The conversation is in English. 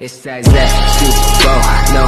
It's that Z, Super go, no,